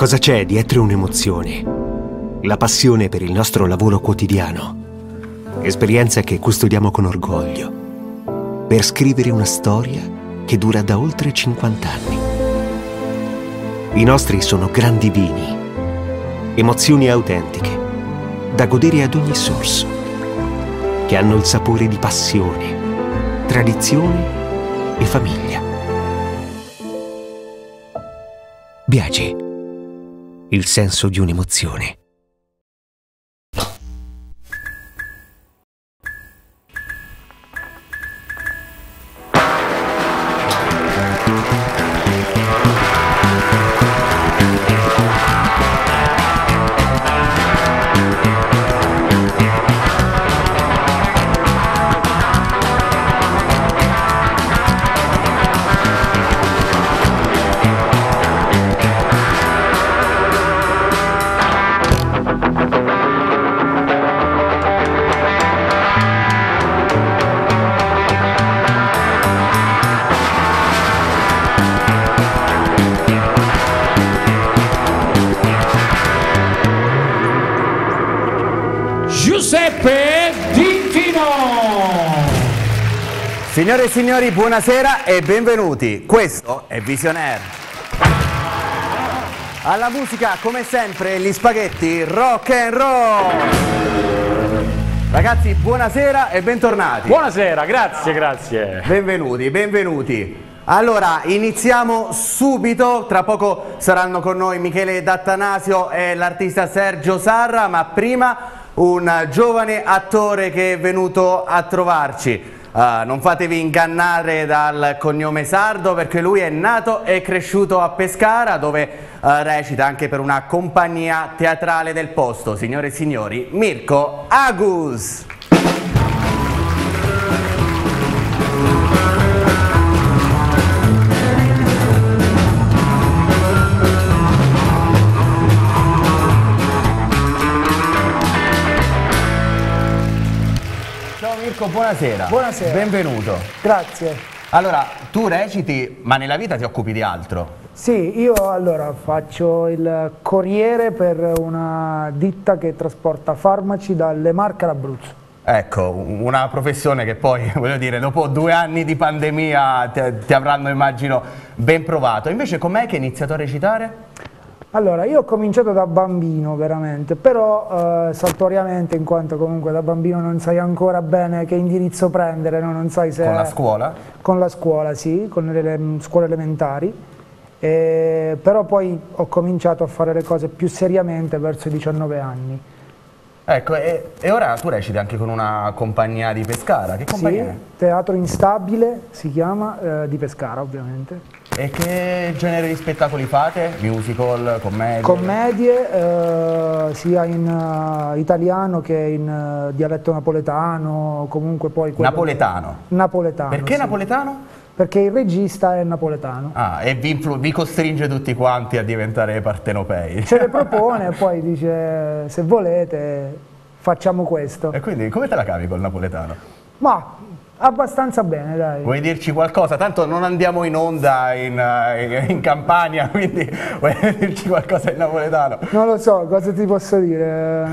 Cosa c'è dietro un'emozione? La passione per il nostro lavoro quotidiano. Esperienza che custodiamo con orgoglio. Per scrivere una storia che dura da oltre 50 anni. I nostri sono grandi vini. Emozioni autentiche, da godere ad ogni sorso, che hanno il sapore di passione, tradizione e famiglia. Biagi, il senso di un'emozione. Signore e signori, buonasera e benvenuti. Questo è Visionaire. Alla musica, come sempre, gli spaghetti rock and roll. Ragazzi, buonasera e bentornati. Buonasera, grazie, grazie. Benvenuti, benvenuti. Allora, iniziamo subito, tra poco saranno con noi Michele D'Attanasio e l'artista Sergio Sarra, ma prima un giovane attore che è venuto a trovarci. Uh, non fatevi ingannare dal cognome sardo perché lui è nato e cresciuto a Pescara dove uh, recita anche per una compagnia teatrale del posto. Signore e signori, Mirko Agus! Mirko, buonasera. Buonasera. Benvenuto. Grazie. Allora, tu reciti, ma nella vita ti occupi di altro? Sì, io allora faccio il corriere per una ditta che trasporta farmaci dalle Marche all'Abruzzo. Ecco, una professione che poi, voglio dire, dopo due anni di pandemia ti, ti avranno, immagino, ben provato. Invece com'è che hai iniziato a recitare? Allora, io ho cominciato da bambino veramente, però eh, saltuariamente, in quanto comunque da bambino non sai ancora bene che indirizzo prendere, no? non sai se... Con la scuola? Con la scuola, sì, con le, le scuole elementari. E, però poi ho cominciato a fare le cose più seriamente verso i 19 anni. Ecco, e, e ora tu reciti anche con una compagnia di Pescara. Che compagnia Sì, è? Teatro Instabile si chiama, eh, di Pescara ovviamente. E che genere di spettacoli fate? Musical, commedia? Commedie eh, sia in eh, italiano che in eh, dialetto napoletano, comunque poi... Napoletano? Napoletano. Perché sì. napoletano? Perché il regista è napoletano. Ah, e vi, vi costringe tutti quanti a diventare partenopei. Ce le propone e poi dice se volete facciamo questo. E quindi come te la cavi col napoletano? Ma abbastanza bene dai. Vuoi dirci qualcosa? Tanto non andiamo in onda in, eh, in Campania, quindi vuoi dirci qualcosa in napoletano? Non lo so, cosa ti posso dire?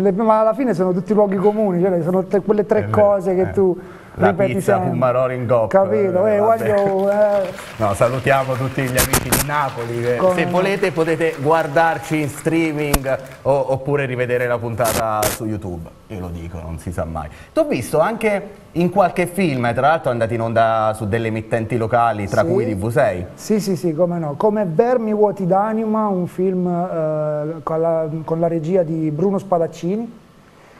Le- ma alla fine sono tutti luoghi comuni, cioè sono te- quelle tre È vero, cose che eh. tu La pizza. Pummarolo in gop. Capito? Eh, vabbè. voglio, eh, No, salutiamo tutti gli amici di Napoli. Come se volete potete guardarci in streaming o- oppure rivedere la puntata su YouTube. Io lo dico, non si sa mai. Ti ho visto anche in qualche film, tra l'altro andati in onda su delle emittenti locali, tra Sì. cui TV6. Sì, sì, sì, come no. Come Vermi vuoti d'anima, un film eh, con, la, con la regia di Bruno Spadaccini,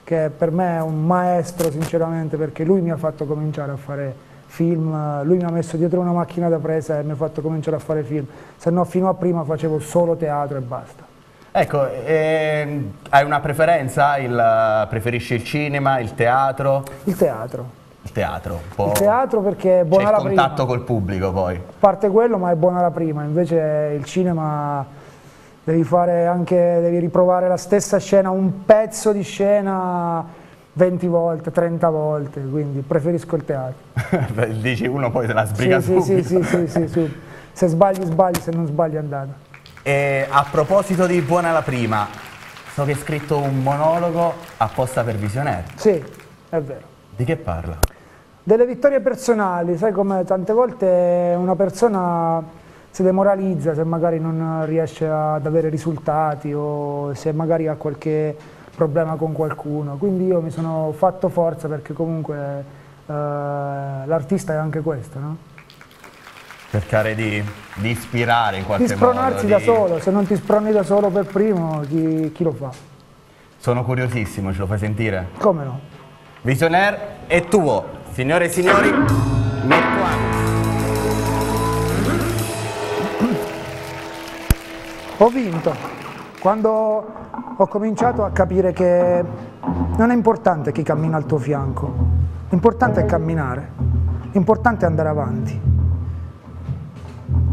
che per me è un maestro sinceramente perché lui mi ha fatto cominciare a fare film, lui mi ha messo dietro una macchina da presa e mi ha fatto cominciare a fare film, se no fino a prima facevo solo teatro e basta. Ecco, ehm, hai una preferenza? Il- preferisci il cinema, il teatro? Il teatro. Il teatro, un po'. Il teatro perché è C'è buona il la prima. contatto col pubblico poi. A parte quello, ma è buona la prima, invece il cinema devi fare anche, devi riprovare la stessa scena, un pezzo di scena 20 volte, 30 volte, quindi preferisco il teatro. Dici uno poi se la sbriga sì, subito. sì, sì, sì, sì. Se sbagli, sbagli, se non sbagli andata. E a proposito di Buona la Prima, so che hai scritto un monologo apposta per Visionaire. Sì, è vero. Di che parla? Delle vittorie personali, sai come tante volte una persona si demoralizza se magari non riesce ad avere risultati o se magari ha qualche problema con qualcuno, quindi io mi sono fatto forza perché comunque eh, l'artista è anche questo, no? Cercare di, di ispirare in qualche Di spronarsi modo. da solo, se non ti sproni da solo per primo, chi, chi lo fa? Sono curiosissimo, ce lo fai sentire? Come no? Visionaire è tuo, signore e signori, Ho vinto quando ho cominciato a capire che non è importante chi cammina al tuo fianco, l'importante è camminare, l'importante è andare avanti.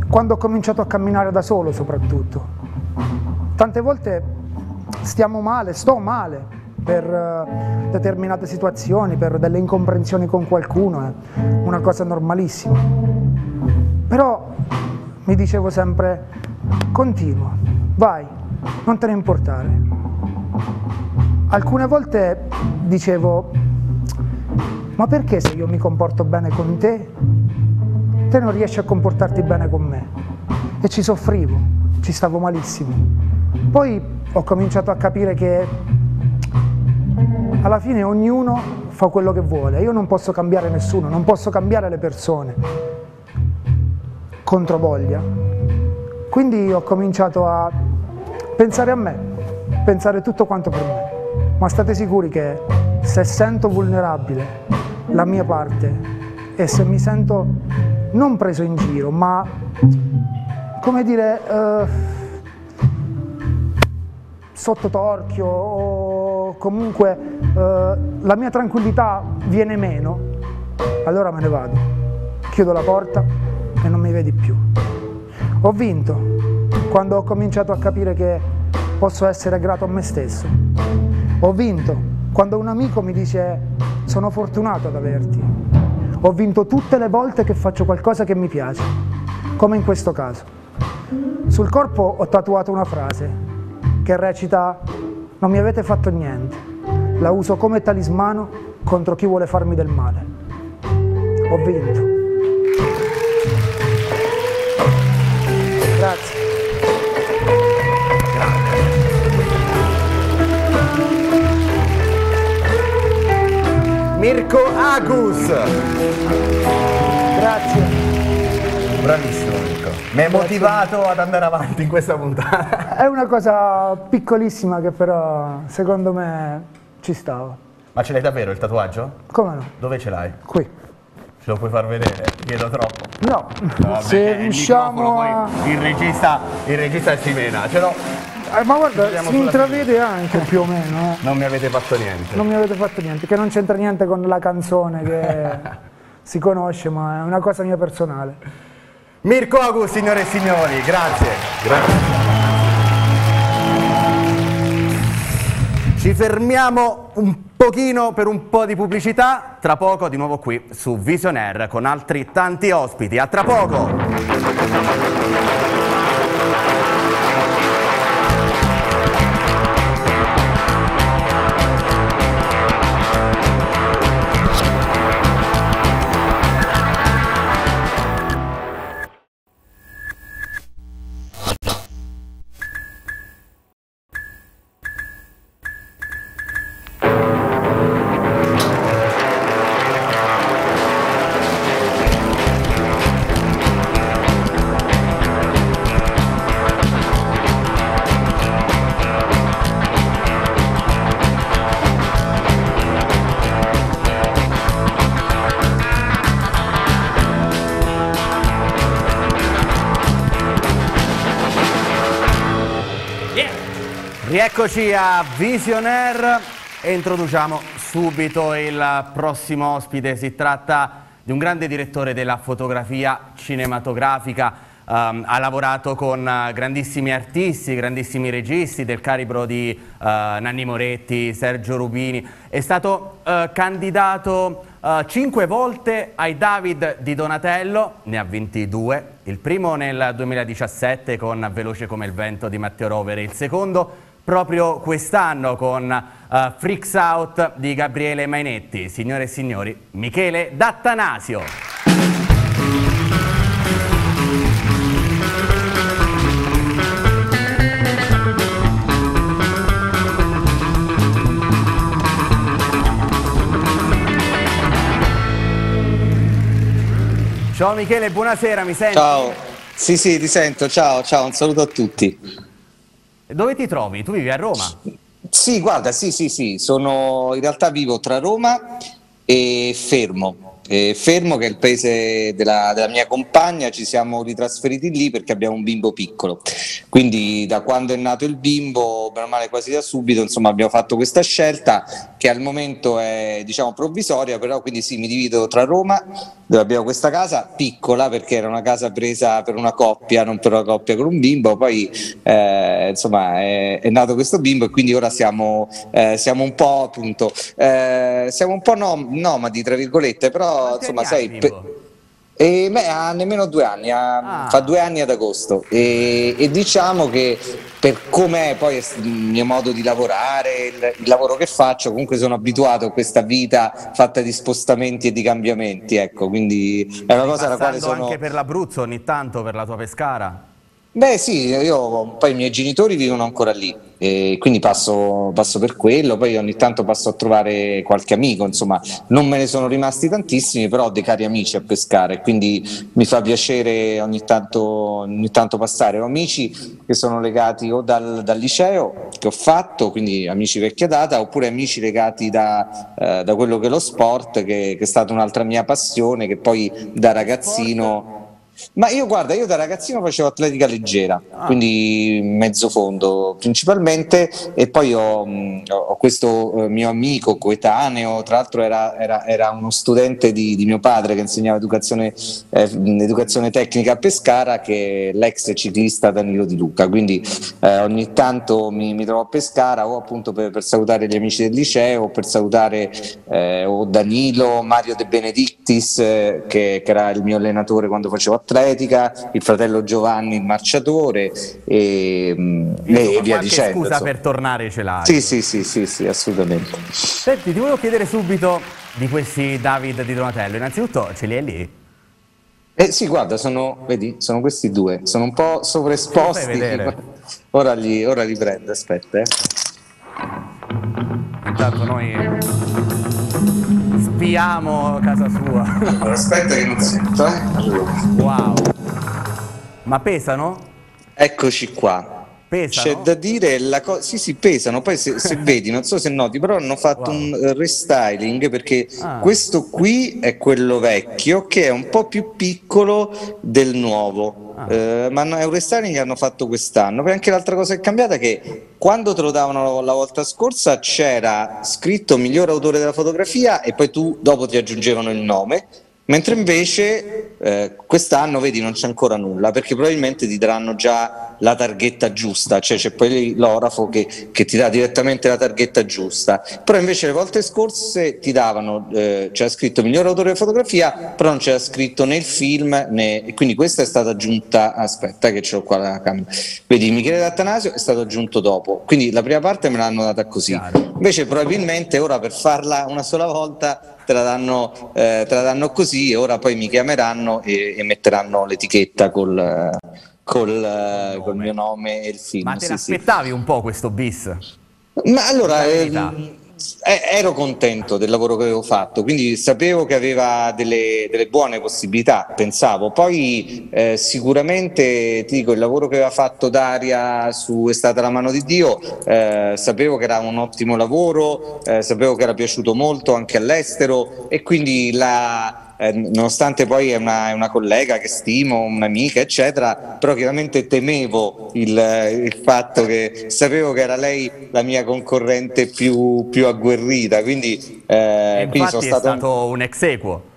Quando ho cominciato a camminare da solo soprattutto. Tante volte stiamo male, sto male per eh, determinate situazioni, per delle incomprensioni con qualcuno, è una cosa normalissima. Però mi dicevo sempre, continua, vai, non te ne importare. Alcune volte dicevo, ma perché se io mi comporto bene con te, te non riesci a comportarti bene con me? E ci soffrivo, ci stavo malissimo. Poi ho cominciato a capire che alla fine ognuno fa quello che vuole, io non posso cambiare nessuno, non posso cambiare le persone contro voglia. Quindi ho cominciato a pensare a me, pensare tutto quanto per me. Ma state sicuri che se sento vulnerabile la mia parte e se mi sento non preso in giro, ma come dire eh, sotto torchio o comunque eh, la mia tranquillità viene meno, allora me ne vado, chiudo la porta e non mi vedi più. Ho vinto quando ho cominciato a capire che posso essere grato a me stesso. Ho vinto quando un amico mi dice sono fortunato ad averti. Ho vinto tutte le volte che faccio qualcosa che mi piace, come in questo caso. Sul corpo ho tatuato una frase che recita non mi avete fatto niente, la uso come talismano contro chi vuole farmi del male. Ho vinto. Mirko Agus. Grazie. Bravissimo Mirko. Mi hai motivato ad andare avanti in questa puntata. È una cosa piccolissima che però secondo me ci stava. Ma ce l'hai davvero il tatuaggio? Come no? Dove ce l'hai? Qui. Ce lo puoi far vedere? Chiedo troppo. No, Vabbè, se riusciamo a... il regista, il regista si mena. Ce l'ho. Eh, ma guarda, Vediamo si intravede anche più o meno. eh. Non mi avete fatto niente. Non mi avete fatto niente, che non c'entra niente con la canzone che si conosce, ma è una cosa mia personale. Mirko Agus, signore e signori, grazie. Grazie. Ci fermiamo un pochino per un po' di pubblicità, tra poco di nuovo qui su Visionaire con altri tanti ospiti. A tra poco! Rieccoci a Visionaire e introduciamo subito il prossimo ospite. Si tratta di un grande direttore della fotografia cinematografica, um, ha lavorato con uh, grandissimi artisti, grandissimi registi del calibro di uh, Nanni Moretti, Sergio Rubini, è stato uh, candidato cinque volte ai David di Donatello, ne ha vinti due, il primo nel 2017 con Veloce come il vento di Matteo Rovere, il secondo proprio quest'anno con uh, Freaks Out di Gabriele Mainetti. Signore e signori, Michele D'Attanasio. Ciao Michele, buonasera, mi senti? Ciao, sì sì ti sento, ciao, ciao, un saluto a tutti. Dove ti trovi? Tu vivi a Roma? Sì, guarda, sì, sì, sì, sono in realtà vivo tra Roma e Fermo. E Fermo, che è il paese della, della, mia compagna, ci siamo ritrasferiti lì perché abbiamo un bimbo piccolo. Quindi da quando è nato il bimbo, per male quasi da subito, insomma, abbiamo fatto questa scelta che al momento è diciamo provvisoria, però quindi sì, mi divido tra Roma, dove abbiamo questa casa piccola perché era una casa presa per una coppia, non per una coppia con un bimbo, poi eh, insomma è, è, nato questo bimbo e quindi ora siamo, eh, siamo un po' appunto, eh, siamo un po' nom- nomadi tra virgolette, però insomma sai... Pe- e beh, ha nemmeno due anni, ha, ah. fa due anni ad agosto e, e diciamo che per com'è poi il mio modo di lavorare, il, il, lavoro che faccio, comunque sono abituato a questa vita fatta di spostamenti e di cambiamenti, ecco, quindi è una cosa alla quale sono... anche per l'Abruzzo ogni tanto, per la tua Pescara? Beh sì, io poi i miei genitori vivono ancora lì, quindi passo, passo, per quello, poi ogni tanto passo a trovare qualche amico, insomma non me ne sono rimasti tantissimi, però ho dei cari amici a pescare, quindi mi fa piacere ogni tanto, ogni tanto passare. Ho amici che sono legati o dal, dal, liceo che ho fatto, quindi amici vecchia data, oppure amici legati da, eh, da quello che è lo sport, che, che è stata un'altra mia passione, che poi da ragazzino... Ma io guarda, io da ragazzino facevo atletica leggera, ah. quindi mezzo fondo principalmente e poi ho, ho questo eh, mio amico coetaneo, tra l'altro era, era, era uno studente di, di, mio padre che insegnava educazione, eh, educazione, tecnica a Pescara che è l'ex ciclista Danilo Di Luca, quindi eh, ogni tanto mi, mi, trovo a Pescara o appunto per, per, salutare gli amici del liceo o per salutare eh, o Danilo, Mario De Benedictis eh, che, che era il mio allenatore quando facevo atletica, il fratello Giovanni il marciatore e, mm, e via dicendo. scusa insomma. per tornare ce l'hai. Sì, sì, sì, sì, sì, assolutamente. Senti, ti volevo chiedere subito di questi David di Donatello. Innanzitutto ce li hai lì? Eh sì, guarda, sono, vedi, sono questi due, sono un po' sovraesposti. Ora li, ora li prendo, aspetta. Eh. Intanto noi spiamo casa sua. Aspetta che non sento, eh. Wow. Ma pesano? Eccoci qua. Pesano? C'è da dire, la co- sì sì pesano, poi se, se vedi, non so se noti, però hanno fatto wow. un restyling perché ah. questo qui è quello vecchio che è un po' più piccolo del nuovo, ah. eh, ma è un restyling che hanno fatto quest'anno. Poi anche l'altra cosa che è cambiata è che quando te lo davano la volta scorsa c'era scritto miglior autore della fotografia e poi tu dopo ti aggiungevano il nome Mentre invece eh, quest'anno, vedi, non c'è ancora nulla, perché probabilmente ti daranno già la targhetta giusta, cioè c'è poi l'orafo che, che ti dà direttamente la targhetta giusta. Però invece le volte scorse ti davano, eh, c'era scritto miglior autore di fotografia, però non c'era scritto né il film né... E quindi questa è stata aggiunta, aspetta che ce l'ho qua la camera. Vedi, Michele D'Attanasio è stato aggiunto dopo, quindi la prima parte me l'hanno data così. Invece probabilmente ora per farla una sola volta te la danno, eh, te la danno così e ora poi mi chiameranno e, e metteranno l'etichetta col, col, col, mio nome e il film. Ma te sì, l'aspettavi sì. un po' questo bis? Ma allora... Eh, ero contento del lavoro che avevo fatto, quindi sapevo che aveva delle, delle buone possibilità, pensavo. Poi eh, sicuramente ti dico, il lavoro che aveva fatto Daria su È stata la mano di Dio, eh, sapevo che era un ottimo lavoro, eh, sapevo che era piaciuto molto anche all'estero e quindi la, eh, nonostante poi è una, è una, collega che stimo, un'amica, eccetera, però chiaramente temevo il, il, fatto che sapevo che era lei la mia concorrente più, più agguerrita, quindi, eh, quindi sono stato, è stato un ex equo.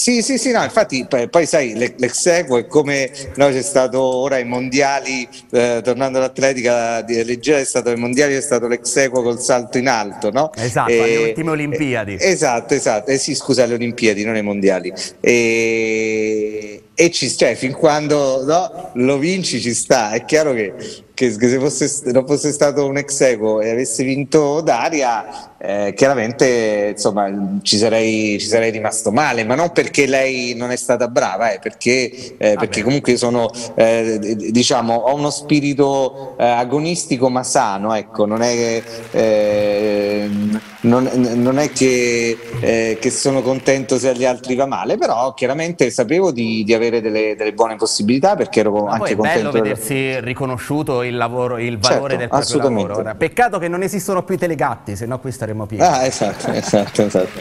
Sì, sì, sì, no, infatti poi, poi sai, l'ex equo è come no, c'è stato ora ai mondiali, eh, tornando all'atletica di leggera, è stato ai mondiali, è stato l'ex equo col salto in alto, no? Esatto, e, alle ultime Olimpiadi. esatto, esatto, eh sì, scusa, alle Olimpiadi, non ai mondiali. E, e ci, cioè, fin quando no, lo vinci ci sta, è chiaro che che, se fosse, non fosse stato un ex equo e avesse vinto Daria, eh, chiaramente insomma, ci, sarei, ci, sarei, rimasto male, ma non perché lei non è stata brava, eh, perché, eh, perché, comunque sono, eh, diciamo, ho uno spirito eh, agonistico ma sano, ecco, non è, eh, non, non è che, che, sono contento se agli altri va male, però chiaramente sapevo di, di avere delle, delle, buone possibilità perché ero ma anche contento. È bello vedersi riconosciuto il, lavoro, il valore certo, del proprio lavoro. Peccato che non esistono più i telegatti, se no qui staremmo pieni. Ah, esatto, esatto, esatto.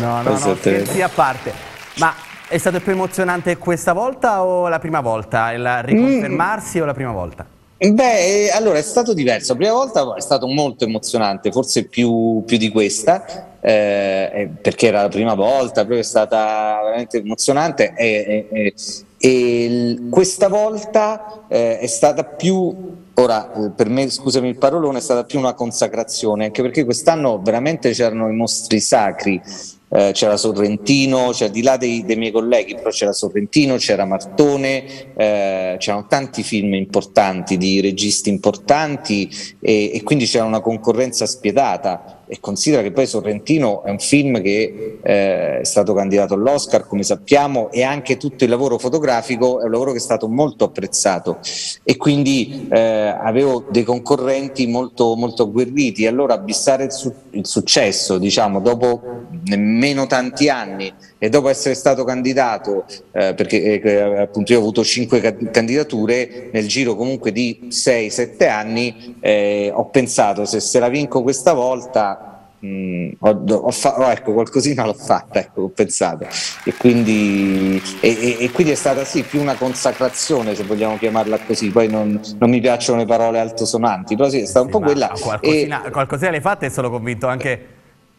no, no, no, scherzi a parte. Ma è stato più emozionante questa volta o la prima volta? Il riconfermarsi mm. o la prima volta? Beh, allora è stato diverso. La prima volta è stato molto emozionante, forse più, più di questa, eh, eh perché era la prima volta, proprio è stata veramente emozionante. E, e, e questa volta eh, è stata più Ora, eh, per me, scusami il parolone, è stata più una consacrazione, anche perché quest'anno veramente c'erano i mostri sacri eh, c'era Sorrentino, cioè, di là dei, dei, miei colleghi, però c'era Sorrentino, c'era Martone, eh, c'erano tanti film importanti di registi importanti e, e quindi c'era una concorrenza spietata. E considera che poi Sorrentino è un film che eh, è stato candidato all'Oscar come sappiamo e anche tutto il lavoro fotografico è un lavoro che è stato molto apprezzato. E quindi eh, avevo dei concorrenti molto, molto agguerriti. Allora bissare il, su- il successo diciamo dopo nemmeno tanti anni e dopo essere stato candidato eh, perché eh, appunto io ho avuto cinque candidature nel giro comunque di 6-7 anni eh, ho pensato se se la vinco questa volta Mm, ho, ho fa- oh, ecco, qualcosina l'ho fatta, ecco, ho pensato. E quindi, e, e, e quindi, è stata sì più una consacrazione, se vogliamo chiamarla così. Poi non, non mi piacciono le parole altosonanti, però sì, è stata sì, un po' quella. Qualcosina, e... qualcosina l'hai fatta e sono convinto anche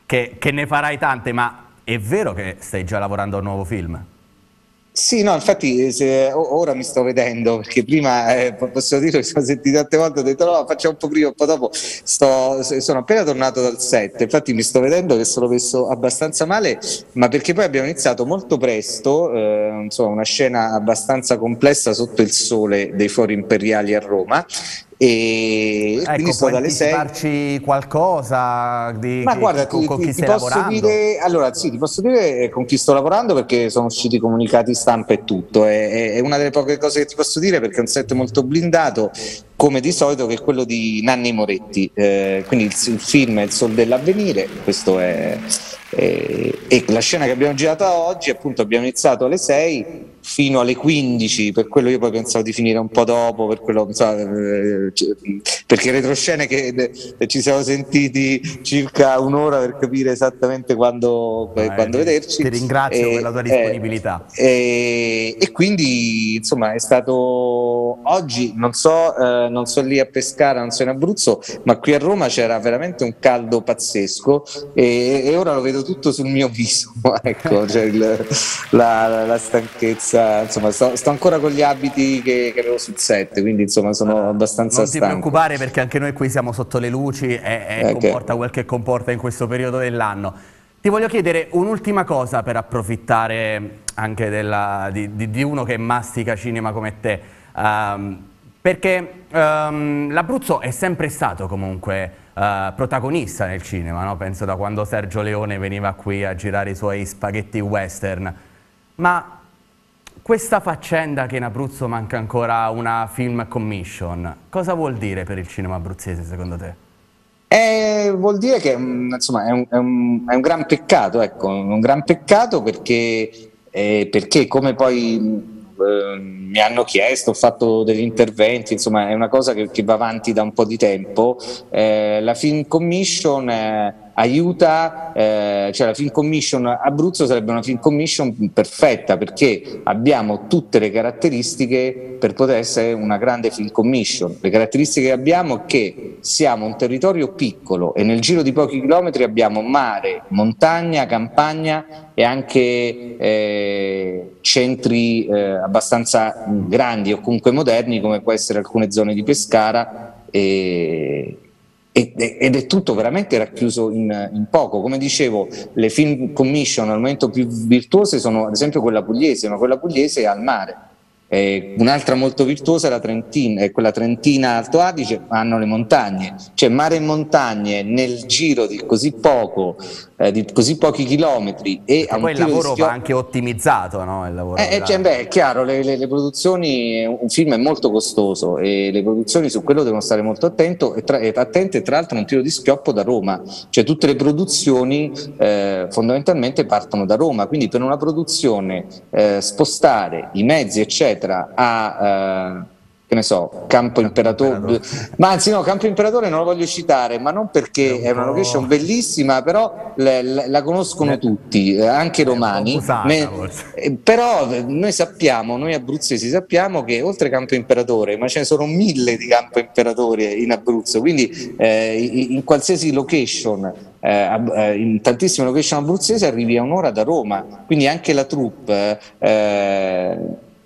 che, che ne farai tante, ma è vero che stai già lavorando a un nuovo film? Sì, no, infatti se, ora mi sto vedendo perché prima eh, posso dire che sono sentito tante volte ho detto no, facciamo un po' prima, un po' dopo. Sto, sono appena tornato dal set, infatti mi sto vedendo che sono messo abbastanza male, ma perché poi abbiamo iniziato molto presto, eh, insomma, una scena abbastanza complessa sotto il sole dei fori imperiali a Roma e ecco, quindi sto dalle 6 farci qualcosa di ma guarda con, ti, con chi ti, ti posso dire, allora sì ti posso dire con chi sto lavorando perché sono usciti i comunicati stampa e tutto. È, è, una delle poche cose che ti posso dire perché è un set molto blindato come di solito che è quello di Nanni Moretti. Eh, quindi il, il film è il sol dell'avvenire questo è eh, e la scena che abbiamo girato oggi appunto abbiamo iniziato alle 6 fino alle 15, per quello io poi pensavo di finire un po' dopo, per quello, so, eh, perché retroscene che eh, ci siamo sentiti circa un'ora per capire esattamente quando, ah, quando eh, vederci. Ti ringrazio e, per la tua disponibilità. E, e, quindi insomma è stato oggi, non so, eh, non so lì a Pescara, non so in Abruzzo, ma qui a Roma c'era veramente un caldo pazzesco e, e ora lo vedo tutto sul mio viso, ecco, cioè il, la, la stanchezza abbastanza, insomma, sto, sto, ancora con gli abiti che, che avevo sul set, quindi insomma sono abbastanza non stanco. Ti preoccupare perché anche noi qui siamo sotto le luci e, e okay. comporta quel che comporta in questo periodo dell'anno. Ti voglio chiedere un'ultima cosa per approfittare anche della, di, di, di, uno che mastica cinema come te, um, perché um, l'Abruzzo è sempre stato comunque uh, protagonista nel cinema, no? penso da quando Sergio Leone veniva qui a girare i suoi spaghetti western, ma questa faccenda che in Abruzzo manca ancora una film commission, cosa vuol dire per il cinema abruzzese secondo te? Eh, vuol dire che mm, insomma, è, un, è, un, è, un, gran peccato, ecco, un gran peccato perché, eh, perché come poi eh, mi hanno chiesto, ho fatto degli interventi, insomma è una cosa che, che va avanti da un po' di tempo. Eh, la Film Commission eh, aiuta, eh, cioè la Film Commission Abruzzo sarebbe una Film Commission perfetta perché abbiamo tutte le caratteristiche per poter essere una grande Film Commission. Le caratteristiche che abbiamo è che siamo un territorio piccolo e nel giro di pochi chilometri abbiamo mare, montagna, campagna e anche eh, centri eh, abbastanza grandi o comunque moderni come può essere alcune zone di Pescara e, ed è tutto veramente racchiuso in, in, poco. Come dicevo, le film commission al momento più virtuose sono ad esempio quella pugliese, ma quella pugliese è al mare. Eh, un'altra molto virtuosa è Trentina, è quella Trentina Alto Adige, hanno le montagne, cioè mare e montagne nel giro di così poco, eh, di così pochi chilometri e a poi il lavoro va anche ottimizzato, no? Il lavoro eh, cioè, beh, è chiaro, le, le, le, produzioni, un film è molto costoso e le produzioni su quello devono stare molto attento e tra, e attente tra l'altro un tiro di schioppo da Roma, cioè tutte le produzioni eh, fondamentalmente partono da Roma, quindi per una produzione eh, spostare i mezzi eccetera eccetera, a eh, che ne so, Campo Imperatore, ma anzi no, Campo Imperatore non lo voglio citare, ma non perché è, un è una location bellissima, però le, le, la conoscono tutti, eh, anche i romani, usata, eh, però noi sappiamo, noi abruzzesi sappiamo che oltre Campo Imperatore, ma ce ne sono mille di Campo Imperatore in Abruzzo, quindi eh, in qualsiasi location eh, eh, in tantissime location abruzzesi arrivi a un'ora da Roma, quindi anche la troupe eh,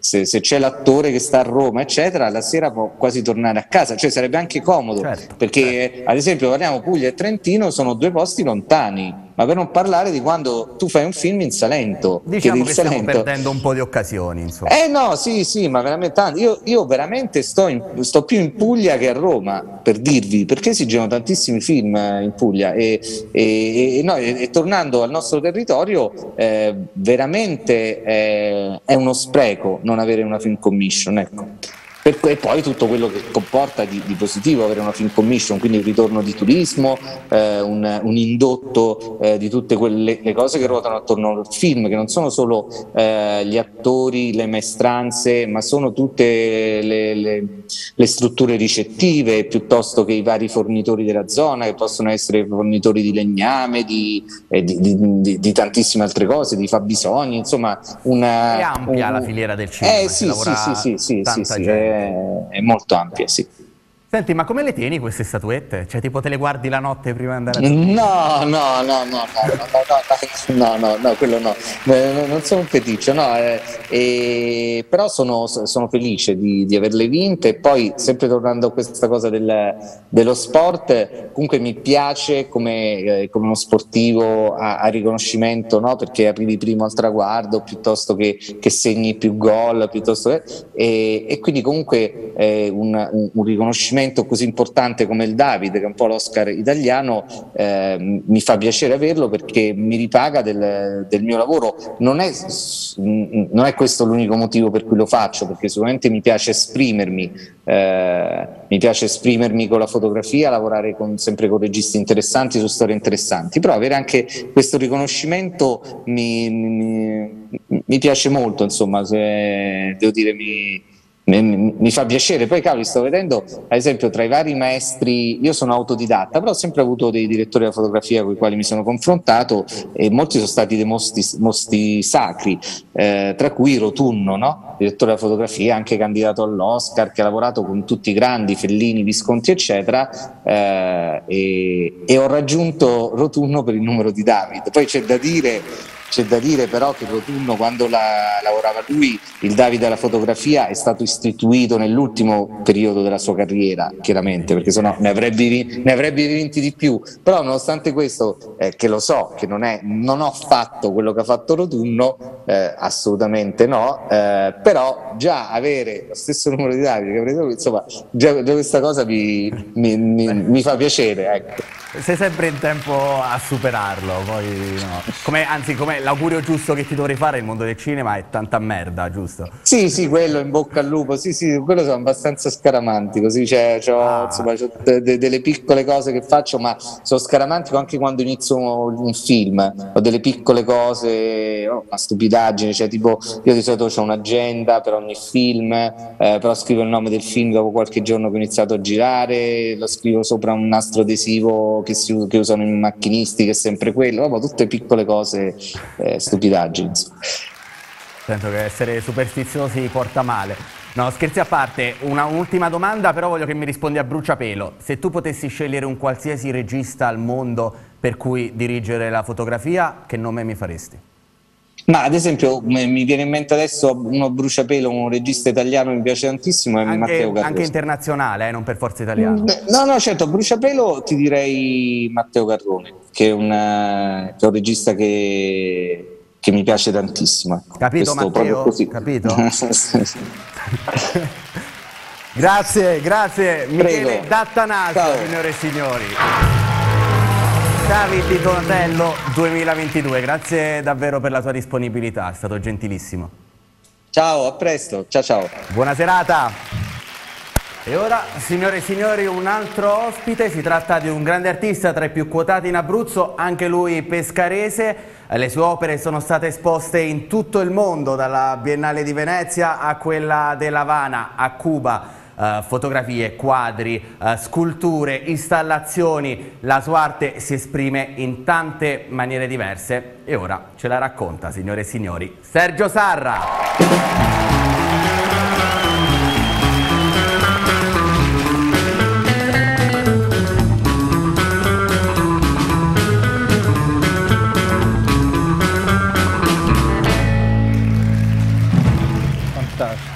se, se, c'è l'attore che sta a Roma, eccetera, la sera può quasi tornare a casa, cioè sarebbe anche comodo, certo, perché certo. ad esempio parliamo Puglia e Trentino sono due posti lontani, ma per non parlare di quando tu fai un film in Salento. Diciamo che, che Salento... stiamo perdendo un po' di occasioni, insomma. Eh no, sì, sì, ma veramente tanto. Io, io veramente sto, in, sto, più in Puglia che a Roma, per dirvi, perché si girano tantissimi film eh, in Puglia e, e, e, no, e tornando al nostro territorio, eh, veramente eh, è uno spreco non avere una film commission, ecco e poi tutto quello che comporta di, di, positivo avere una film commission, quindi il ritorno di turismo, eh, un, un, indotto eh, di tutte quelle cose che ruotano attorno al film, che non sono solo eh, gli attori, le maestranze, ma sono tutte le, le, le, strutture ricettive piuttosto che i vari fornitori della zona, che possono essere fornitori di legname, di, eh, di, di tantissime altre cose, di fabbisogni, insomma una... È ampia un... la filiera del cinema. Eh sì, sì, sì, sì, sì, sì, sì, sì è, molto ampia, sì. Senti, ma come le tieni queste statuette? Cioè, tipo te le guardi la notte prima di andare a dormire? No, no, no, no, no, no, no, no, quello no. Non sono un feticcio, no. Eh, però sono, sono felice di, di, averle vinte. E poi, sempre tornando a questa cosa del, dello sport, comunque mi piace come, eh, come uno sportivo a, a riconoscimento, no? Perché arrivi primo al traguardo piuttosto che, che segni più gol, piuttosto che, e, e quindi comunque eh, un, un, un riconoscimento riconoscimento così importante come il Davide, che è un po' l'Oscar italiano, eh, mi fa piacere averlo perché mi ripaga del, del mio lavoro. Non è, non è, questo l'unico motivo per cui lo faccio, perché sicuramente mi piace esprimermi, eh, mi piace esprimermi con la fotografia, lavorare con, sempre con registi interessanti su storie interessanti, però avere anche questo riconoscimento mi, mi, mi piace molto, insomma, se, devo dire mi mi, fa piacere. Poi, cavoli, sto vedendo, ad esempio, tra i vari maestri, io sono autodidatta, però ho sempre avuto dei direttori della fotografia con i quali mi sono confrontato e molti sono stati dei mostri, mostri sacri, eh, tra cui Rotunno, no? direttore della fotografia, anche candidato all'Oscar, che ha lavorato con tutti i grandi, Fellini, Visconti, eccetera, eh, e, e ho raggiunto Rotunno per il numero di David. Poi c'è da dire c'è da dire però che Rotunno quando la, lavorava lui, il Davide alla fotografia è stato istituito nell'ultimo periodo della sua carriera, chiaramente, perché sennò ne avrebbe, ne avrebbe vinti di più. Però nonostante questo, eh, che lo so, che non, è, non, ho fatto quello che ha fatto Rotunno, eh, assolutamente no, eh, però già avere lo stesso numero di Davide che avrei insomma, già, già, questa cosa mi, mi, mi, mi fa piacere. Ecco. Sei sempre in tempo a superarlo, poi no. Come, anzi, come l'augurio giusto che ti dovrei fare nel mondo del cinema è tanta merda, giusto? Sì, sì, quello in bocca al lupo, sì, sì, quello sono abbastanza scaramanti, così cioè, c'ho, ah. insomma, c'ho de- de- delle piccole cose che faccio, ma sono scaramantico anche quando inizio un film, ho delle piccole cose, oh, una stupidità stupidaggini, cioè tipo io di solito ho un'agenda per ogni film, eh, però scrivo il nome del film dopo qualche giorno che ho iniziato a girare, lo scrivo sopra un nastro adesivo che, si, che usano i macchinisti, che è sempre quello, proprio tutte piccole cose, eh, stupidaggini. Sento che essere superstiziosi porta male. No, scherzi a parte, una ultima domanda, però voglio che mi rispondi a bruciapelo. Se tu potessi scegliere un qualsiasi regista al mondo per cui dirigere la fotografia, che nome mi faresti? Ma ad esempio mi viene in mente adesso uno bruciapelo, un regista italiano che mi piace tantissimo, è anche, Matteo Carrone. Anche internazionale, eh, non per forza italiano. No, no, certo, bruciapelo ti direi Matteo Carrone, che è un, che è un regista che, che, mi piace tantissimo. Capito Questo, Matteo? Capito? grazie, grazie. Prego. Michele Dattanasio, signore e signori. Cavi di Donatello 2022, grazie davvero per la tua disponibilità, è stato gentilissimo. Ciao, a presto, ciao ciao. Buona serata. E ora, signore e signori, un altro ospite, si tratta di un grande artista tra i più quotati in Abruzzo, anche lui pescarese. Le sue opere sono state esposte in tutto il mondo, dalla Biennale di Venezia a quella dell'Havana, a Cuba. Uh, fotografie, quadri, uh, sculture, installazioni, la sua arte si esprime in tante maniere diverse e ora ce la racconta, signore e signori, Sergio Sarra.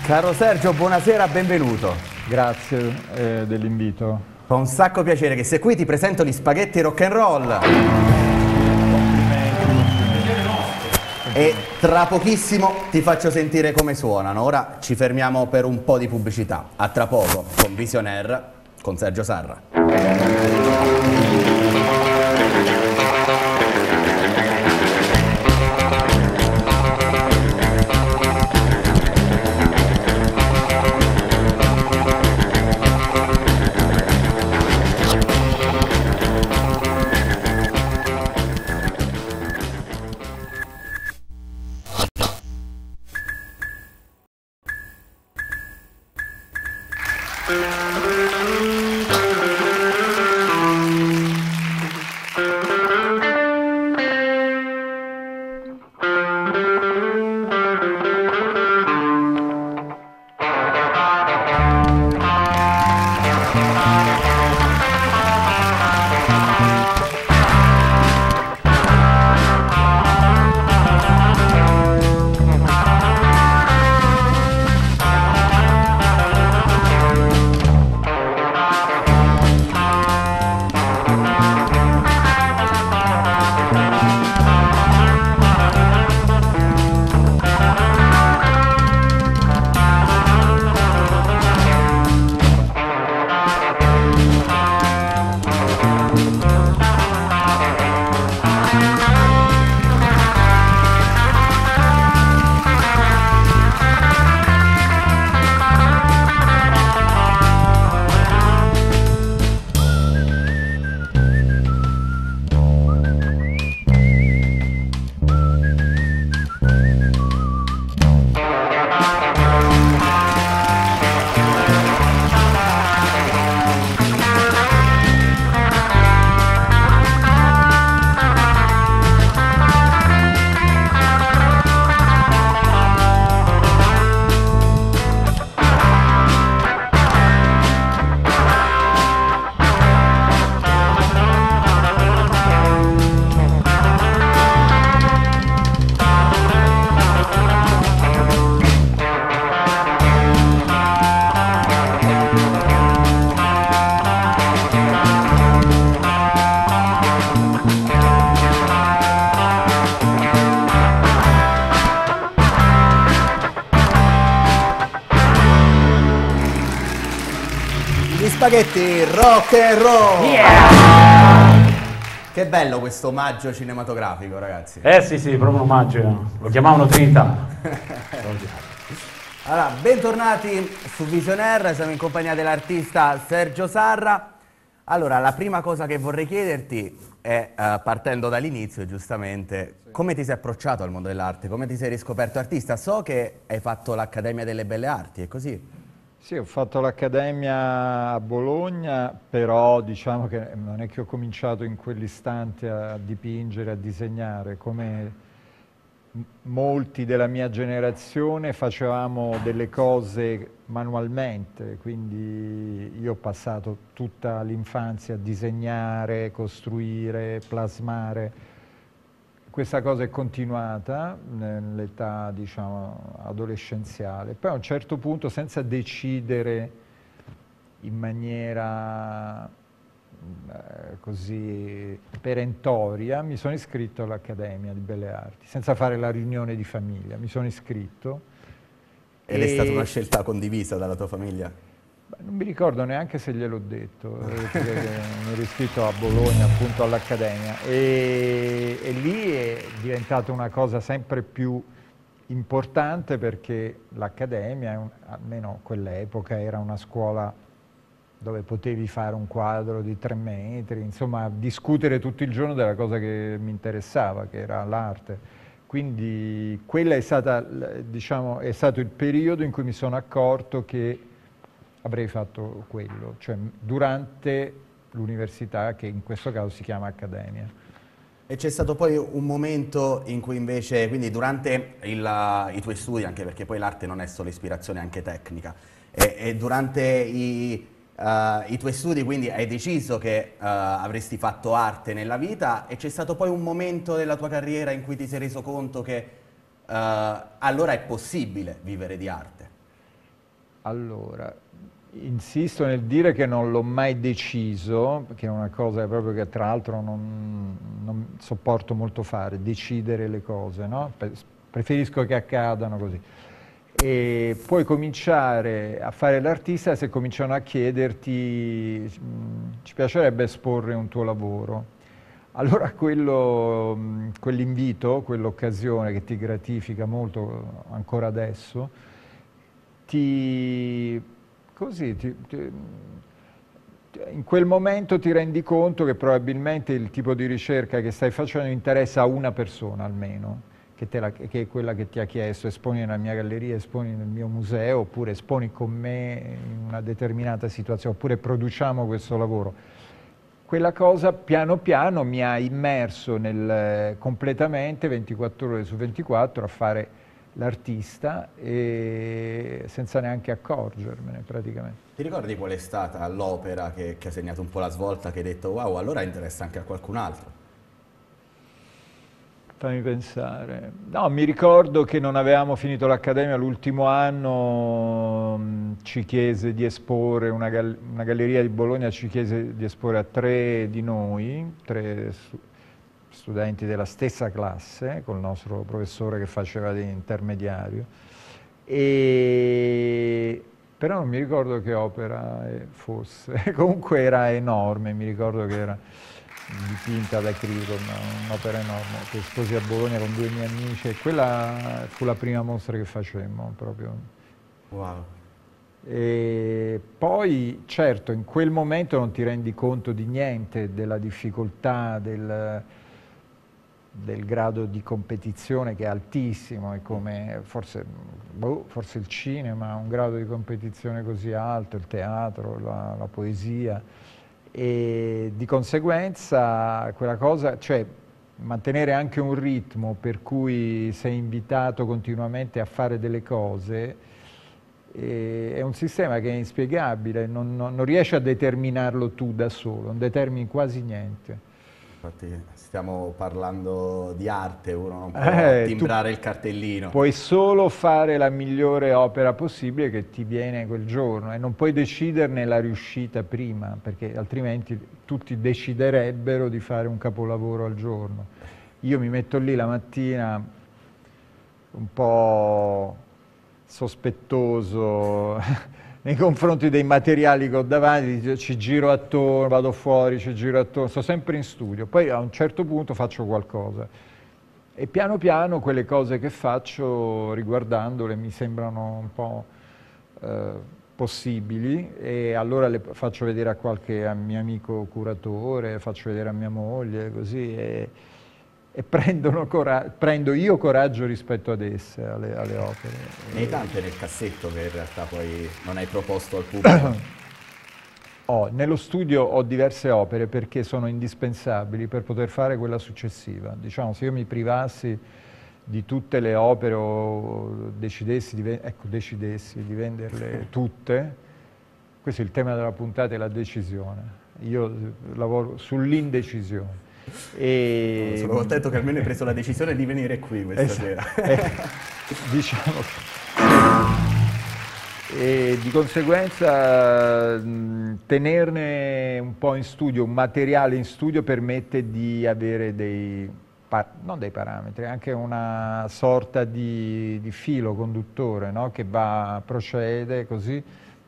Caro Sergio, buonasera, benvenuto. Grazie eh, dell'invito. Fa un sacco piacere che sei qui, ti presento gli spaghetti rock and roll. E tra pochissimo ti faccio sentire come suonano. Ora ci fermiamo per un po' di pubblicità. A tra poco con Visionaire con Sergio Sarra. Spaghetti rock and roll. Yeah! Che bello questo omaggio cinematografico, ragazzi. Eh sì, sì, proprio un omaggio. Lo chiamavano Trinità. allora, bentornati su Visionaire, siamo in compagnia dell'artista Sergio Sarra. Allora, la prima cosa che vorrei chiederti E uh, partendo dall'inizio, giustamente, sì. come ti sei approcciato al mondo dell'arte? Come ti sei riscoperto artista? So che hai fatto l'Accademia delle Belle Arti, è così? Sì, ho fatto l'Accademia a Bologna, però diciamo che non è che ho cominciato in quell'istante a dipingere, a disegnare, come molti della mia generazione facevamo delle cose manualmente, quindi io ho passato tutta l'infanzia a disegnare, costruire, plasmare. Questa cosa è continuata nell'età diciamo, adolescenziale. Poi a un certo punto, senza decidere in maniera eh, così perentoria, mi sono iscritto all'Accademia di Belle Arti, senza fare la riunione di famiglia, mi sono iscritto. Ed e... è stata una scelta condivisa dalla tua famiglia? Non mi ricordo neanche se gliel'ho detto, eh, mi ero iscritto a Bologna appunto all'Accademia e, e lì è diventata una cosa sempre più importante perché l'Accademia, almeno quell'epoca, era una scuola dove potevi fare un quadro di tre metri, insomma discutere tutto il giorno della cosa che mi interessava, che era l'arte. Quindi quello è, diciamo, è stato il periodo in cui mi sono accorto che avrei fatto quello, cioè durante l'università che in questo caso si chiama Accademia. E c'è stato poi un momento in cui invece, quindi durante il, i tuoi studi, anche perché poi l'arte non è solo ispirazione, è anche tecnica, e, e durante i, Uh, i tuoi studi, quindi hai deciso che uh, avresti fatto arte nella vita e c'è stato poi un momento della tua carriera in cui ti sei reso conto che uh, allora è possibile vivere di arte? Allora, insisto nel dire che non l'ho mai deciso, che è una cosa proprio che tra l'altro non, non, sopporto molto fare, decidere le cose, no? Preferisco che accadano così e puoi cominciare a fare l'artista se cominciano a chiederti ci piacerebbe esporre un tuo lavoro. Allora quello, quell'invito, quell'occasione che ti gratifica molto ancora adesso, ti, così, ti, ti, in quel momento ti rendi conto che probabilmente il tipo di ricerca che stai facendo interessa a una persona almeno che, la, che, è quella che ti ha chiesto, esponi nella mia galleria, esponi nel mio museo, oppure esponi con me in una determinata situazione, oppure produciamo questo lavoro. Quella cosa piano piano mi ha immerso nel, completamente 24 ore su 24 a fare l'artista senza neanche accorgermene praticamente. Ti ricordi qual è stata l'opera che, che ha segnato un po' la svolta, che hai detto wow, allora interessa anche a qualcun altro? Fammi pensare. No, mi ricordo che non avevamo finito l'accademia l'ultimo anno, mm, ci chiese di esporre, una, gal una, galleria di Bologna ci chiese di esporre a tre di noi, tre stu studenti della stessa classe, col nostro professore che faceva di intermediario. E... Però non mi ricordo che opera fosse, comunque era enorme, mi ricordo che era dipinta da acrilico, un'opera enorme, che esposi a Bologna con due miei amici e quella fu la prima mostra che facemmo proprio. Wow. E poi certo in quel momento non ti rendi conto di niente, della difficoltà, del, del grado di competizione che è altissimo e come forse, boh, forse il cinema ha un grado di competizione così alto, il teatro, la, la poesia e di conseguenza quella cosa, cioè mantenere anche un ritmo per cui sei invitato continuamente a fare delle cose, eh, è un sistema che è inspiegabile, non, non, non riesci a determinarlo tu da solo, non determini quasi niente. Infatti stiamo parlando di arte, uno non può eh, timbrare il cartellino. Puoi solo fare la migliore opera possibile che ti viene quel giorno e non puoi deciderne la riuscita prima, perché altrimenti tutti deciderebbero di fare un capolavoro al giorno. Io mi metto lì la mattina un po' sospettoso nei confronti dei materiali che ho davanti, ci giro attorno, vado fuori, ci giro attorno, sto sempre in studio, poi a un certo punto faccio qualcosa. E piano piano quelle cose che faccio riguardandole mi sembrano un po' eh, possibili. E allora le faccio vedere a qualche a mio amico curatore, faccio vedere a mia moglie, così, e, e prendo io coraggio rispetto ad esse, alle, alle opere. Ne hai tante nel cassetto che in realtà poi non hai proposto al pubblico? Ho, nello studio ho diverse opere perché sono indispensabili per poter fare quella successiva. Diciamo, se io mi privassi di tutte le opere o decidessi di, ecco, decidessi di venderle tutte, questo è il tema della puntata è la decisione. Io lavoro sull'indecisione. E... Sono contento che almeno hai preso la decisione di venire qui questa esatto. sera. Eh, diciamo che... E di conseguenza tenerne un po' in studio, un materiale in studio permette di avere dei, non dei parametri, anche una sorta di, di filo conduttore no? che va, procede così,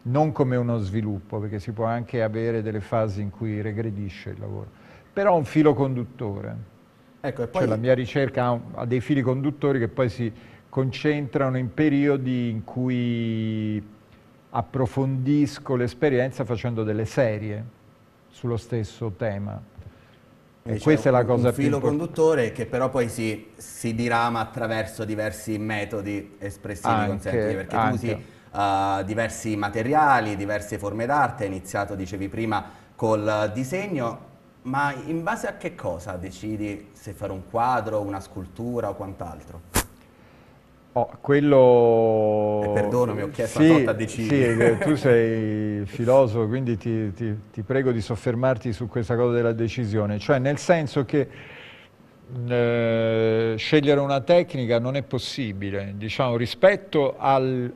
non come uno sviluppo, perché si può anche avere delle fasi in cui regredisce il lavoro, però un filo conduttore. Ecco, poi... cioè, la mia ricerca ha, ha dei fili conduttori che poi si concentrano in periodi in cui approfondisco l'esperienza facendo delle serie sullo stesso tema. E questa è la cosa un più filo conduttore che però poi si, si, dirama attraverso diversi metodi espressivi anche, perché anche. tu usi uh, diversi materiali, diverse forme d'arte, hai iniziato, dicevi prima, col disegno, ma in base a che cosa decidi se fare un quadro, una scultura o quant'altro? Oh, quello... E perdonami, ho chiesto sì, a decidere. Sì, tu sei filosofo, quindi ti, ti, ti, prego di soffermarti su questa cosa della decisione, cioè nel senso che eh, scegliere una tecnica non è possibile, diciamo, rispetto al,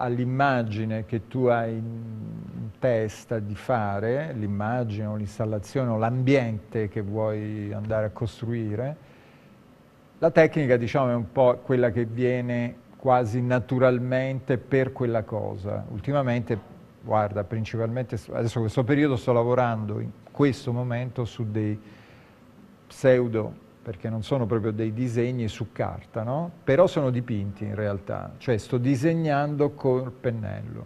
all'immagine che tu hai in testa di fare, l'immagine o l'installazione o l'ambiente che vuoi andare a costruire, la tecnica diciamo, è un po' quella che viene quasi naturalmente per quella cosa. Ultimamente, guarda, principalmente adesso questo periodo sto lavorando in questo momento su dei pseudo, perché non sono proprio dei disegni su carta, no? però sono dipinti in realtà, cioè sto disegnando col pennello.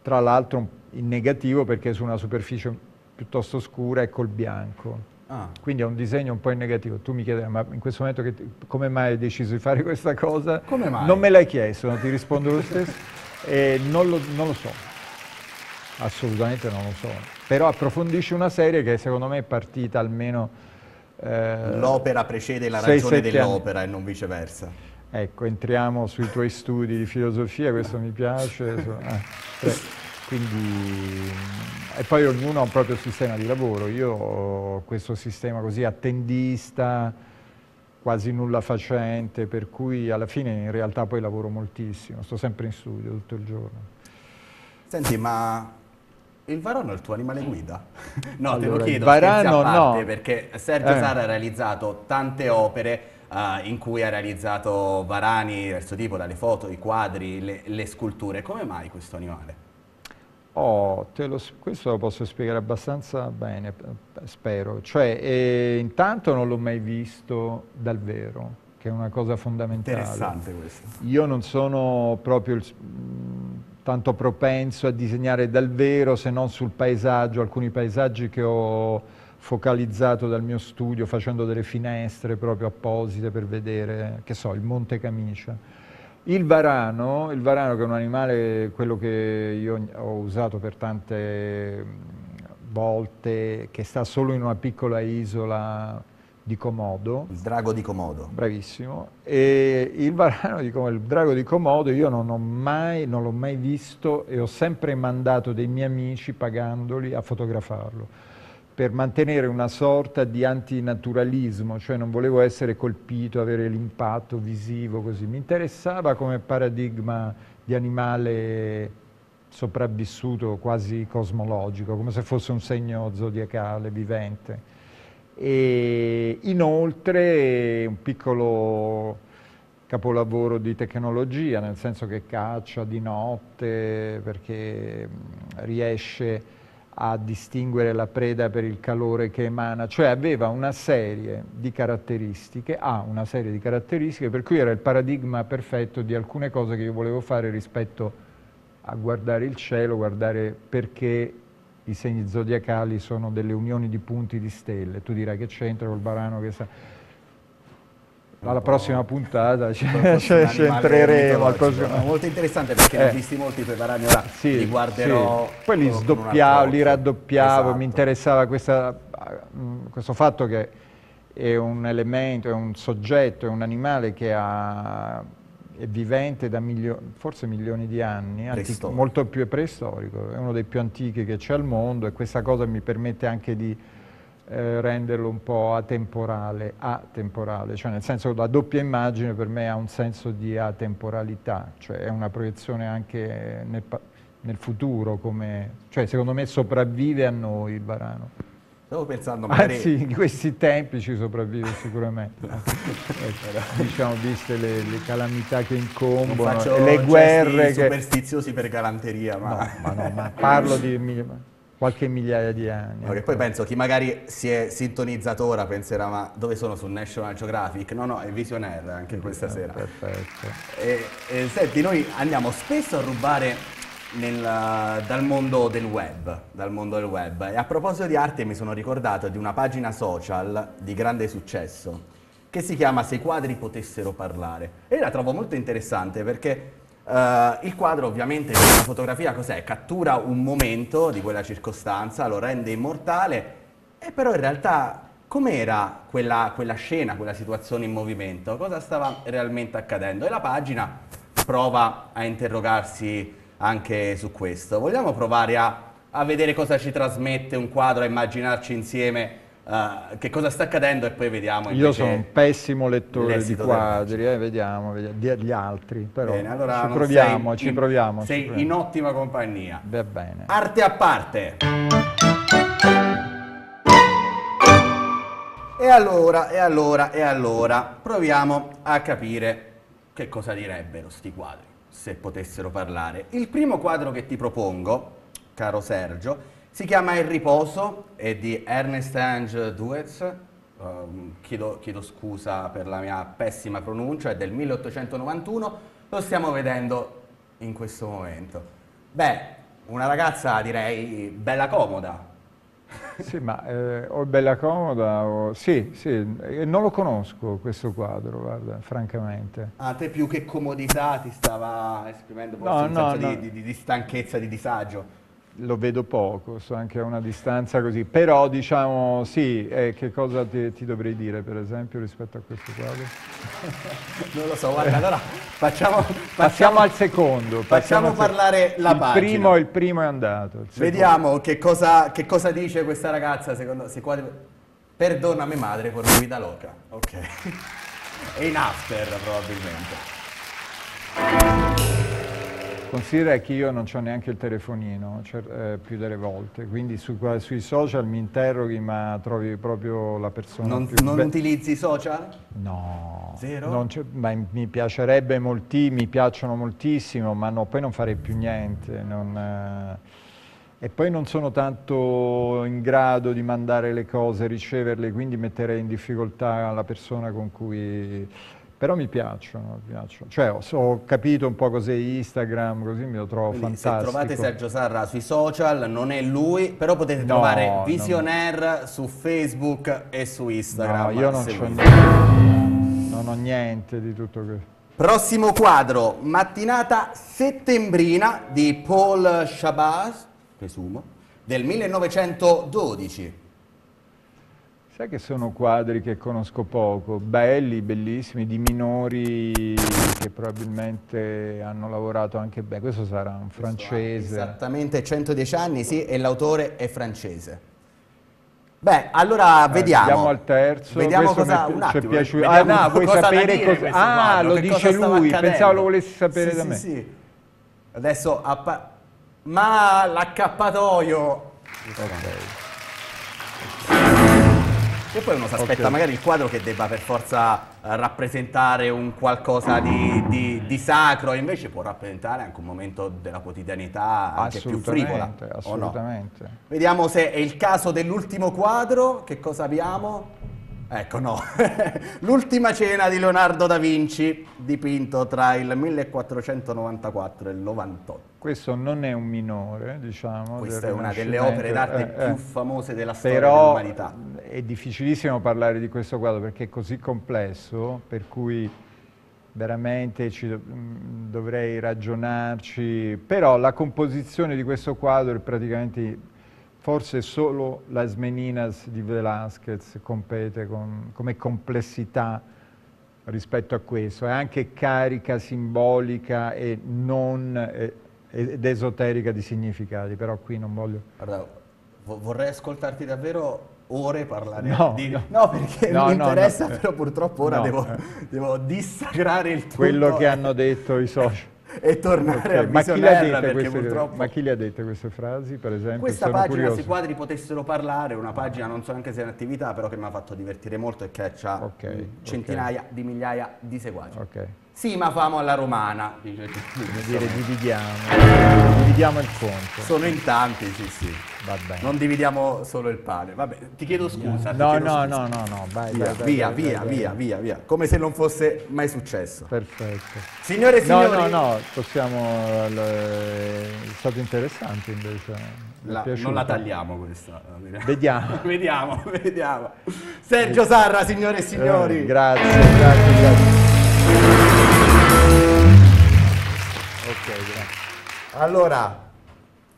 Tra l'altro in negativo perché è su una superficie piuttosto scura e col bianco. Ah. Quindi è un disegno un po' in negativo. Tu mi chiedi, ma in questo momento che, come mai hai deciso di fare questa cosa? Come mai? Non me l'hai chiesto, non ti rispondo lo stesso. e non lo, non lo so, assolutamente non lo so. Però approfondisci una serie che secondo me è partita almeno... Eh, L'opera precede la ragione dell'opera e non viceversa. Ecco, entriamo sui tuoi studi di filosofia, questo mi piace. eh, quindi, e poi ognuno ha un proprio sistema di lavoro. Io ho questo sistema così attendista, quasi nulla facente, per cui alla fine in realtà poi lavoro moltissimo, sto sempre in studio tutto il giorno. Senti, ma il varano è il tuo animale guida? no, allora, te lo chiedo, varano parte, no. perché Sergio eh. Sara ha realizzato tante opere uh, in cui ha realizzato varani verso tipo dalle foto, i quadri, le, le sculture. Come mai questo animale? Oh, lo, questo lo posso spiegare abbastanza bene, spero. Cioè, eh, intanto non l'ho mai visto dal vero, che è una cosa fondamentale. Interessante questo. Io non sono proprio il, tanto propenso a disegnare dal vero, se non sul paesaggio, alcuni paesaggi che ho focalizzato dal mio studio facendo delle finestre proprio apposite per vedere, che so, il Monte Camicia. Il varano, il varano che è un animale, quello che io ho usato per tante volte, che sta solo in una piccola isola di Comodo. Il drago di Comodo. Bravissimo. E il varano di Comodo, il drago di Comodo io non, ho mai, non l'ho mai visto e ho sempre mandato dei miei amici pagandoli a fotografarlo per mantenere una sorta di antinaturalismo, cioè non volevo essere colpito, avere l'impatto visivo così. Mi interessava come paradigma di animale sopravvissuto, quasi cosmologico, come se fosse un segno zodiacale vivente. E inoltre un piccolo capolavoro di tecnologia, nel senso che caccia di notte perché riesce a distinguere la preda per il calore che emana, cioè aveva una serie di caratteristiche, ha una serie di caratteristiche per cui era il paradigma perfetto di alcune cose che io volevo fare rispetto a guardare il cielo, guardare perché i segni zodiacali sono delle unioni di punti di stelle. Tu dirai che c'entra col varano che sa... Alla prossima puntata ci, ci, ci entreremo. Prossimo... Molto interessante perché eh. ne ho visti molti i tuoi varani, ora sì, li guarderò. Sì. Poi li sdoppiavo, li raddoppiavo, esatto. mi interessava questa, questo fatto che è un elemento, è un soggetto, è un animale che ha è vivente da milio forse milioni di anni, molto più preistorico, è uno dei più antichi che c'è al mondo e questa cosa mi permette anche di eh, renderlo un po' atemporale, atemporale, cioè nel senso che la doppia immagine per me ha un senso di atemporalità, cioè è una proiezione anche nel, nel futuro, come, cioè secondo me sopravvive a noi il varano. Stavo pensando magari... Ah, sì, in questi tempi ci sopravvive sicuramente. ecco, diciamo, viste le, le, calamità che incombono le guerre che... superstiziosi per galanteria, ma... No, ma, no, ma parlo di qualche migliaia di anni. Ecco. Poi penso chi magari si è sintonizzato ora penserà ma dove sono su National Geographic? No, no, è Visionaire anche questa sera. Perfetto. E, e, senti, noi andiamo spesso a rubare nel, dal, mondo del web, dal mondo del web. E a proposito di arte mi sono ricordato di una pagina social di grande successo che si chiama Se i quadri potessero parlare. E la trovo molto interessante perché uh, il quadro ovviamente una fotografia cos'è? Cattura un momento di quella circostanza, lo rende immortale e però in realtà com'era quella, quella scena, quella situazione in movimento? Cosa stava realmente accadendo? E la pagina prova a interrogarsi anche su questo. Vogliamo provare a, a vedere cosa ci trasmette un quadro, a immaginarci insieme uh, che cosa sta accadendo e poi vediamo Io sono un pessimo lettore di quadri, eh, vediamo, vediamo, gli altri, però bene, allora ci proviamo, ci in, proviamo. Sei ci proviamo. in ottima compagnia. Va bene. Arte a parte. E allora, e allora, e allora, proviamo a capire che cosa direbbero sti quadri se potessero parlare. Il primo quadro che ti propongo, caro Sergio, si chiama Il riposo, è di Ernest Ange Duetz, um, chiedo, chiedo, scusa per la mia pessima pronuncia, è del 1891, lo stiamo vedendo in questo momento. Beh, una ragazza direi bella comoda, sì, ma eh, o Bella Comoda o... Sì, sì, non lo conosco questo quadro, guarda, francamente. A te più che comodità ti stava esprimendo no, un no, senso no. Di, di, di stanchezza, di disagio? Lo vedo poco, so anche a una distanza così, però diciamo sì, eh, che cosa ti, ti, dovrei dire per esempio rispetto a questo quadro? non lo so, guarda, allora facciamo, facciamo, passiamo al secondo. Facciamo parlare la il pagina. Primo, il primo è andato. Vediamo che cosa, che cosa, dice questa ragazza secondo se quadri... Perdonami madre con vita loca, ok. e in after probabilmente. Considera che io non ho neanche il telefonino cioè, eh, più delle volte, quindi su, sui social mi interroghi ma trovi proprio la persona non. Non utilizzi i social? No. Zero? ma mi piacerebbe molti, mi piacciono moltissimo, ma no, poi non farei più niente. Non, eh, e poi non sono tanto in grado di mandare le cose, riceverle, quindi metterei in difficoltà la persona con cui però mi piacciono, mi piacciono. Cioè, ho, ho, capito un po' cos'è Instagram, così mi lo trovo Quindi fantastico. Se trovate Sergio Sarra sui social, non è lui, però potete no, trovare Visionaire no. su Facebook e su Instagram. No, io non, niente, non ho niente di tutto questo. Prossimo quadro, mattinata settembrina di Paul Shabazz, presumo, del 1912. Sai che sono quadri che conosco poco, belli, bellissimi, di minori che probabilmente hanno lavorato anche bene. Questo sarà un francese. Esattamente, 110 anni, sì, e l'autore è francese. Beh, allora eh, vediamo. Andiamo al terzo. Vediamo Questo cosa un attimo, piaciuto. Ah, no, vuoi sapere cosa... Ah, lo dice lui, pensavo lo volessi sapere sì, da sì, me. Sì. Adesso appa... Ma l'accappatoio. Ok. E poi uno si aspetta okay. magari il quadro che debba per forza eh, rappresentare un qualcosa di, di, di, sacro, invece può rappresentare anche un momento della quotidianità anche più frivola. Assolutamente. No? Vediamo se è il caso dell'ultimo quadro, che cosa abbiamo? Ecco, no. L'ultima cena di Leonardo da Vinci, dipinto tra il 1494 e il 98. Questo non è un minore, diciamo. Questa è una delle opere d'arte eh, eh. più famose della storia Però dell'umanità. è difficilissimo parlare di questo quadro perché è così complesso, per cui veramente ci mh, dovrei ragionarci. Però la composizione di questo quadro è praticamente forse solo Las Meninas di Velázquez compete con- come complessità rispetto a questo, è anche carica simbolica e non eh, ed esoterica di significati, però qui non voglio... Guarda, vo- vorrei ascoltarti davvero ore parlare No, di... no. perché No, mi no, interessa, no. però purtroppo ora No, devo, devo dissacrare il tutto Quello che hanno detto i social. E tornare Ok, a dette perché queste, purtroppo... ma chi le ha dette queste frasi, per esempio? Questa Sono pagina curioso. sui quadri potessero parlare, una pagina non so anche se è in attività, però che mi ha fatto divertire molto e che ha Ok, centinaia di migliaia di seguaci. Sì, ma famo alla romana. dice- come dire dividiamo, dividiamo il conto. Sono in tanti, sì, sì. Va bene. Non dividiamo solo il pane. Vabbè, ti chiedo scusa. No, chiedo no, scusa. no, no, no, vai, Via, vai, vai, via, vai, via, via, via, via. Come se non fosse mai successo. Perfetto. Signore e No, signori, no, no, possiamo... l- È stato interessante invece. la- non la tagliamo questa. Vediamo. vediamo, vediamo. Sergio Sarra, signore e signori. Eh, grazie, grazie, grazie. Allora,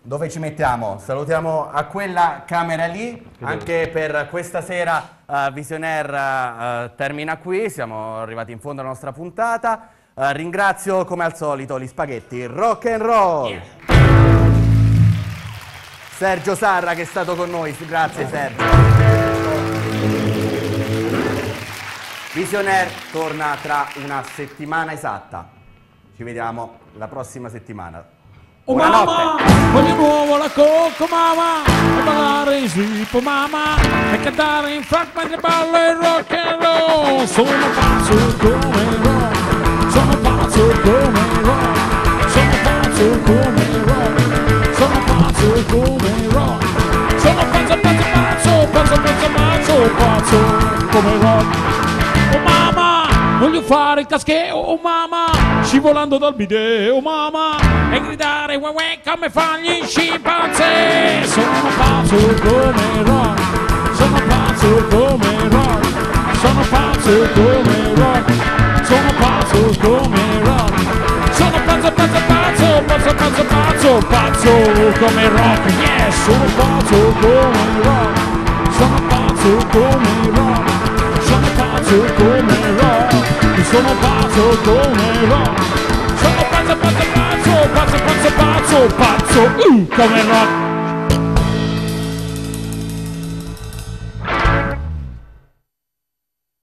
dove ci mettiamo? Salutiamo a quella camera lì, anche per questa sera eh, Visionaire eh, termina qui, siamo arrivati in fondo alla nostra puntata. Eh, ringrazio come al solito gli spaghetti rock and roll. Sergio Sarra che è stato con noi, grazie Sergio. Visionaire torna tra una settimana esatta. Ci vediamo la prossima settimana. Oh Buonanotte. mamma, voglio nuovo la cocco mamma, e ballare in slip mamma, e cantare in frac mentre ballo il rock and roll. Sono pazzo come rock, sono pazzo come rock, sono pazzo come rock, sono pazzo come rock, sono pazzo, pazzo, pazzo, pazzo, pazzo, pazzo, pazzo come rock. Oh mamma, voglio fare il cascheo, oh mamma, scivolando dal bidet, oh mamma, e gridare uè uè come fanno gli scimpanzé. Sono pazzo come rock, sono pazzo come rock, sono pazzo come rock, sono pazzo come rock, sono pazzo, pazzo, pazzo, pazzo, pazzo, pazzo, pazzo come rock, yes, sono pazzo come rock, sono pazzo come rock. Sono pazzo come rock, sono pazzo come rock, sono pazzo, pazzo, pazzo, pazzo, pazzo, pazzo, pazzo, uh, come rock.